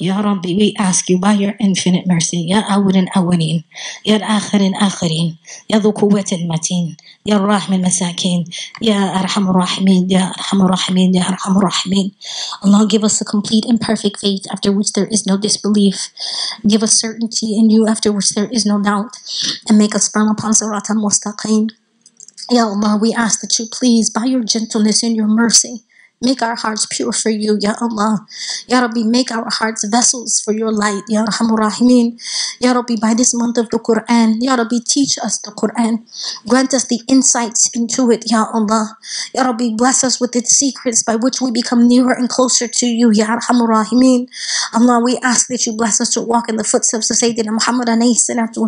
Ya Rabbi, we ask you by your infinite mercy, Ya Awwalin Awwalin, Ya Akhirin Akhirin, Ya Dhu Quwwatin Mateen, Ya Rahim Masakin, Ya Arhamur Rahimin, Ya Rahimin, Ya Arhamur Rahimin. Allah, give us a complete and perfect faith after which there is no disbelief. Give us certainty in you after which there is no doubt. And make us firm upon Sirat al-Mustaqim. Ya Allah, we ask that you please, by your gentleness and your mercy, Make our hearts pure for you, Ya Allah. Ya Rabbi, make our hearts vessels for your light, Ya Rahman Rahimin. Ya Rabbi, by this month of the Quran, Ya Rabbi, teach us the Quran. Grant us the insights into it, Ya Allah. Ya Rabbi, bless us with its secrets by which we become nearer and closer to you, Ya Rahman Rahimin. Allah, we ask that you bless us to walk in the footsteps of Sayyidina Muhammad alayhi salatu.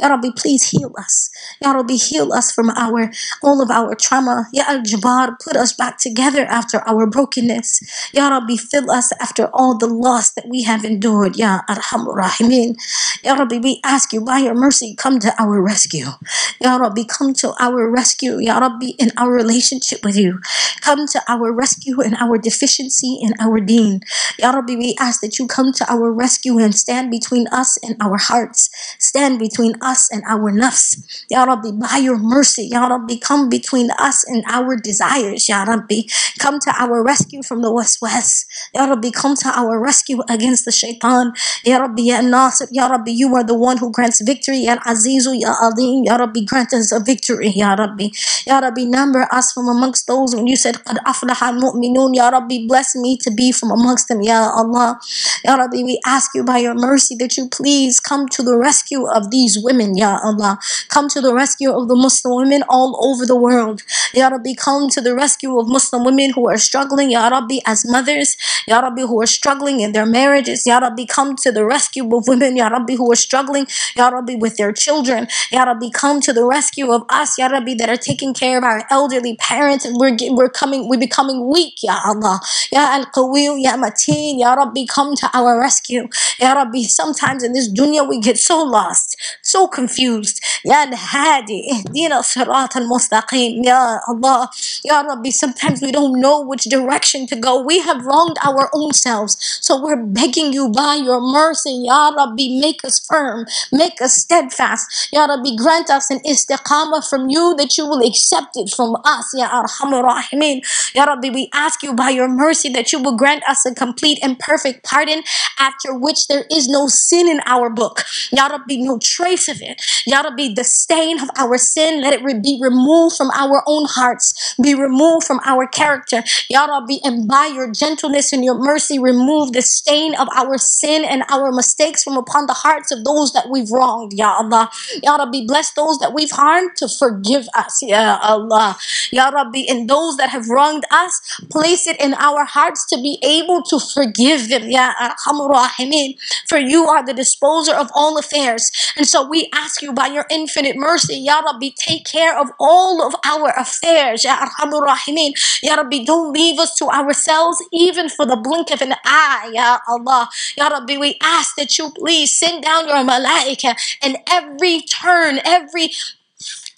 Ya Rabbi, please heal us. Ya Rabbi, heal us from our all of our trauma. Ya Al-Jabbar, put us back together after our brokenness. Ya Rabbi, fill us after all the loss that we have endured. Ya Arhamur Rahimin. Ya Rabbi, we ask you by your mercy, come to our rescue. Ya Rabbi, come to our rescue. Ya Rabbi, in our relationship with you. Come to our rescue in our deficiency in our deen. Ya Rabbi, we ask that you come to our rescue and stand between us and our hearts stand between us and our nafs. Ya Rabbi, by your mercy, Ya Rabbi, come between us and our desires, Ya Rabbi. Come to our rescue from the waswas, Ya Rabbi, come to our rescue against the shaitan. Ya Rabbi, Ya Nasir, Ya Rabbi, you are the one who grants victory. Ya Azizu, Ya Alim, Ya Rabbi, grant us a victory, Ya Rabbi. Ya Rabbi, number us from amongst those when you said, Qad aflaha mu'minun, Ya Rabbi, bless me to be from amongst them, Ya Allah. Ya Rabbi, we ask you by your mercy that you please come to the rescue of these women. Ya Allah, come to the rescue of the Muslim women all over the world. Ya Rabbi, come to the rescue of Muslim women who are struggling, Ya Rabbi, as mothers, Ya Rabbi, who are struggling in their marriages, Ya Rabbi, come to the rescue of women, Ya Rabbi, who are struggling, Ya Rabbi, with their children, Ya Rabbi, come to the rescue of us, Ya Rabbi, that are taking care of our elderly parents, and we're, we're coming, we're becoming weak, Ya Allah, Ya Al Qawiyu, Ya Mateen, Ya Rabbi, come to our rescue, Ya Rabbi, sometimes in this dunya we get so lost, so confused, Hadi, Ihdina Sirat al Mustaqim, Ya Allah, Ya Rabbi, sometimes we don't know which direction to go. We have wronged our own selves. So we're begging you by your mercy, Ya Rabbi, make us firm, make us steadfast. Ya Rabbi, grant us an istiqamah from you that you will accept it from us, Ya Arhamur Rahimin. Ya Rabbi, we ask you by your mercy that you will grant us a complete and perfect pardon after which there is no sin in our book. Ya Rabbi, no trace of it. Ya Rabbi, the stain of our sin, let it be removed from our own hearts, be removed from our character. Ya Rabbi, and by your gentleness and your mercy, remove the stain of our sin and our mistakes from upon the hearts of those that we've wronged. Ya Allah. Ya Rabbi, bless those that we've harmed to forgive us. Ya Allah. Ya Rabbi, and those that have wronged us, place it in our hearts to be able to forgive them. Ya Rahimin. For you are the disposer of all affairs. And so we ask you by your infinite mercy, Ya Rabbi, take care of all of our affairs. Ya Arhamur Rahimin. Ya Rabbi, don't leave us to ourselves even for the blink of an eye. Ya Allah. Ya Rabbi, we ask that you please send down your malaika and every turn, every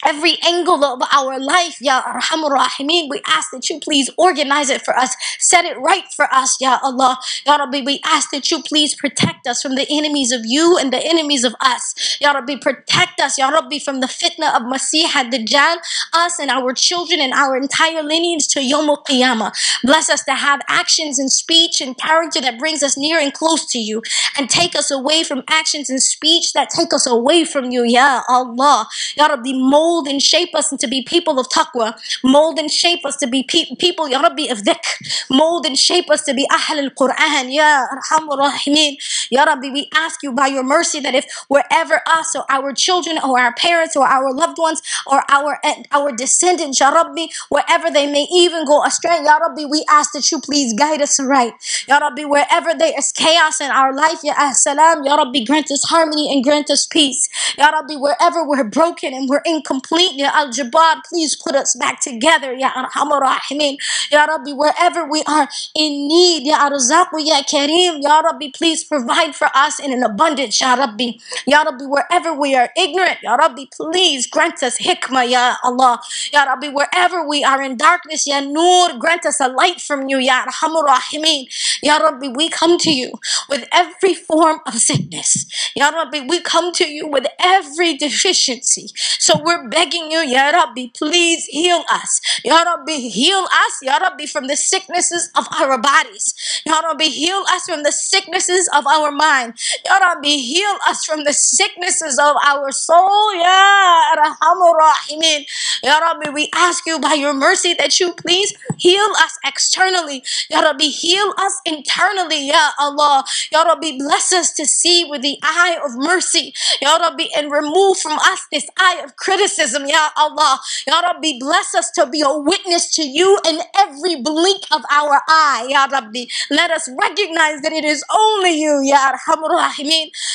every angle of our life, Ya Arhamur Rahimin. We ask that you please organize it for us, set it right for us, Ya Allah. Ya Rabbi, we ask that you please protect us from the enemies of you and the enemies of us. Ya Rabbi, protect us, Ya Rabbi, from the fitna of Masih ad-Dajjal, us and our children and our entire lineage to Yom Qiyamah. Bless us to have actions and speech and character that brings us near and close to you and take us away from actions and speech that take us away from you, Ya Allah. Ya Rabbi, mold and shape us into be people of taqwa. Mold and shape us to be pe- people, Ya Rabbi, of dhikr. Mold and shape us to be Ahl al-Quran, Ya Arhamur Rahimin. Ya Rabbi, we ask you by your mercy that if wherever us or our children or our parents or our loved ones or our our descendants, Ya Rabbi, wherever they may even go astray, Ya Rabbi, we ask that you please guide us right. Ya Rabbi, wherever there is chaos in our life, Ya Salam, Ya Rabbi, grant us harmony and grant us peace. Ya Rabbi, wherever we're broken and we're incomplete, Ya Al Jabbar, please put us back together, Ya Arhamar Rahimin. Ya Rabbi, wherever we are in need, Ya Arzaqu, Ya Kareem, Ya Rabbi, please provide for us in an abundance, Ya Rabbi. Ya Rabbi, wherever we are ignorant, Ya Rabbi, please grant us hikmah, Ya Allah. Ya Rabbi, wherever we are in darkness, Ya Noor, grant us a light from you, Ya Arhamur Rahimin. Ya Rabbi, we come to you with every form of sickness. Ya Rabbi, we come to you with every deficiency. So we're begging you, Ya Rabbi, please heal us. Ya Rabbi, heal us, Ya Rabbi, from the sicknesses of our bodies. Ya Rabbi, heal us from the sicknesses of our mind. Ya Rabbi, heal us from the sicknesses of our soul. Ya Arhamur Rahimin. Ya Rabbi, we ask you by your mercy that you please heal us externally. Ya Rabbi, heal us internally. Ya Allah. Ya Rabbi, bless us to see with the eye of mercy. Ya Rabbi, and remove from us this eye of criticism. Ya Allah. Ya Rabbi, bless us to be a witness to you in every blink of our eye. Ya Rabbi, let us recognize that it is only you. Ya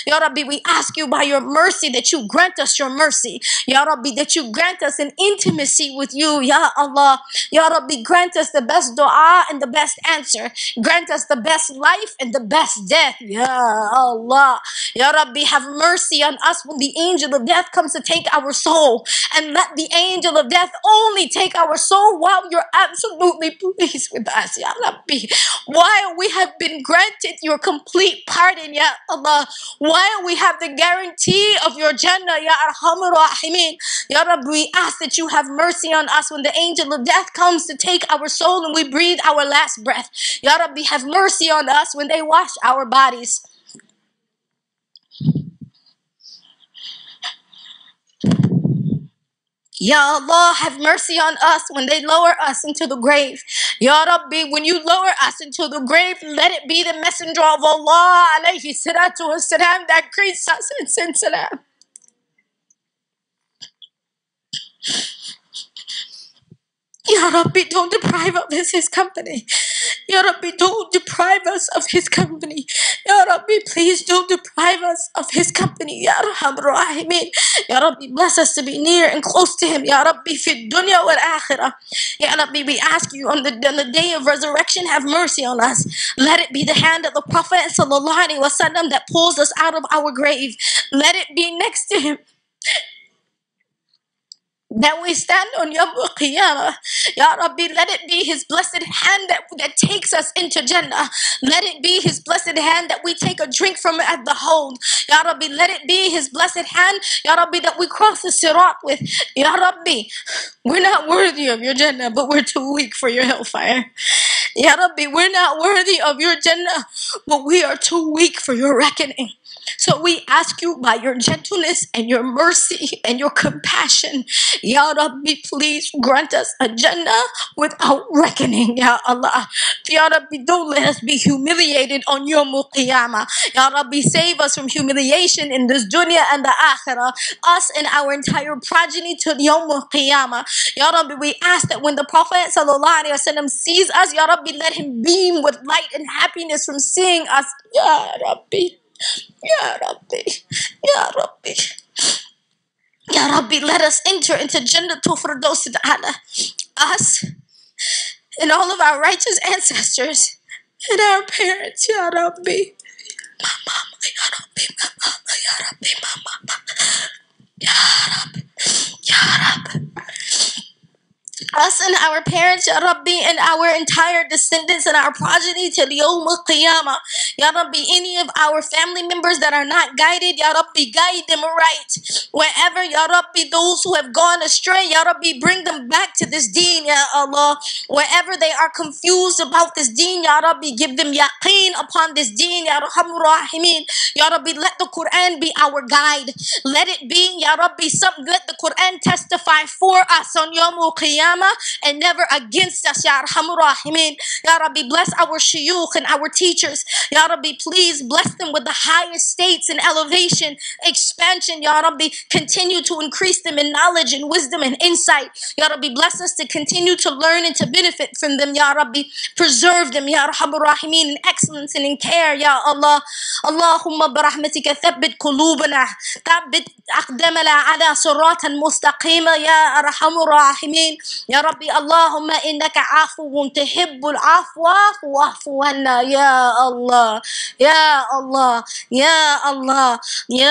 Ya Rabbi, we ask you by your mercy that you grant us your mercy. Ya Rabbi, that you grant us an intimacy with you. Ya Allah. Ya Rabbi, grant us the best dua and the best answer. Grant us the best life and the best death. Ya Allah. Ya Rabbi, have mercy on us when the angel of death comes to take our soul. And let the angel of death only take our soul while you're absolutely pleased with us. Ya Rabbi. While we have been granted your complete pardon, Ya Allah. While we have the guarantee of your Jannah, Ya Arhamur Rahimin. Ya Rabbi, we ask that you have mercy on us when the angel of death comes to take our soul and we breathe our last breath. Ya Rabbi, have mercy on us when they wash our bodies. Ya Allah, have mercy on us when they lower us into the grave. Ya Rabbi, when you lower us into the grave, let it be the messenger of Allah alayhi salatu wasalam that greets us and sends salam. Ya Rabbi, don't deprive us of his company. Ya Rabbi, don't deprive us of his company. Ya Rabbi, please don't deprive us of his company. Ya Rahimin. Ya Rabbi, bless us to be near and close to him. Ya Rabbi, fi dunya wal akhirah. Ya Rabbi, we ask you on the, on the day of resurrection, have mercy on us. Let it be the hand of the Prophet sallallahu alaihi wasallam that pulls us out of our grave. Let it be next to him that we stand on Yom Qiyamah. Ya Rabbi, let it be His blessed hand that, that takes us into Jannah. Let it be His blessed hand that we take a drink from at the Hawd. Ya Rabbi, let it be His blessed hand, Ya Rabbi, that we cross the Sirat with. Ya Rabbi, we're not worthy of your Jannah, but we're too weak for your hellfire. Ya Rabbi, we're not worthy of your Jannah, but we are too weak for your reckoning. So we ask you by your gentleness and your mercy and your compassion, Ya Rabbi, please grant us a Jannah without reckoning, Ya Allah. Ya Rabbi, don't let us be humiliated on your Qiyamah. Ya Rabbi, save us from humiliation in this dunya and the akhirah, us and our entire progeny to Yom Qiyamah. Ya Rabbi, we ask that when the Prophet wasallam sees us, Ya Rabbi, let him beam with light and happiness from seeing us. Ya Rabbi. Ya Rabbi, Ya Rabbi, Ya Rabbi, let us enter into Jannatul Firdaus Ta'ala. Us and all of our righteous ancestors and our parents, Ya Rabbi. My mama, Ya Rabbi, my mama, Ya Rabbi, my mama. Ya Rabbi, Ya Rabbi. Us and our parents, Ya Rabbi, and our entire descendants and our progeny till Yawm al-Qiyamah. Ya Rabbi, any of our family members that are not guided, Ya Rabbi, guide them right. Wherever, Ya Rabbi, those who have gone astray, Ya Rabbi, bring them back to this deen, Ya Allah. Wherever they are confused about this deen, Ya Rabbi, give them yaqeen upon this deen, Ya Rahimin. Ya Rabbi, let the Quran be our guide. Let it be, Ya Rabbi, some, let the Quran testify for us on Yawm al-Qiyamah and never against us, Ya Rahimin. Ya Rabbi, bless our shuyukh and our teachers. Ya Rabbi, please bless them with the highest states and elevation, expansion, Ya Rabbi. Continue to increase them in knowledge and wisdom and insight. Ya Rabbi, bless us to continue to learn and to benefit from them, Ya Rabbi. Preserve them, Ya Arhamur Rahimeen, in excellence and in care, Ya Allah. Allahumma barahmatika ثبت قلوبنا ثبت أقدامنا ala suratan مستقيم Ya أرحم الراحمين Ya Rabbi, Allahumma إنك عفو تحب العفو فاعف عنا يا الله يا الله يا الله يا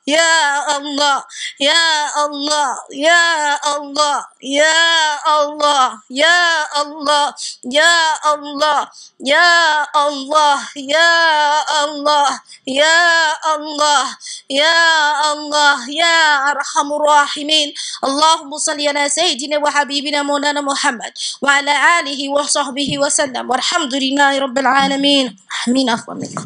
يا الله يا الله يا الله يا الله يا الله يا الله يا الله يا الله يا الله يا الله يا ارحم الراحمين اللهم صل على سيدنا وحبيبنا مولانا محمد وعلى اله وصحبه وسلم والحمد لله رب العالمين امين عفوا منكم